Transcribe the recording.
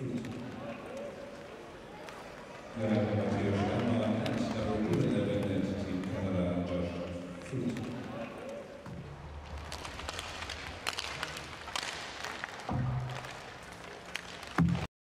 finito. Eh,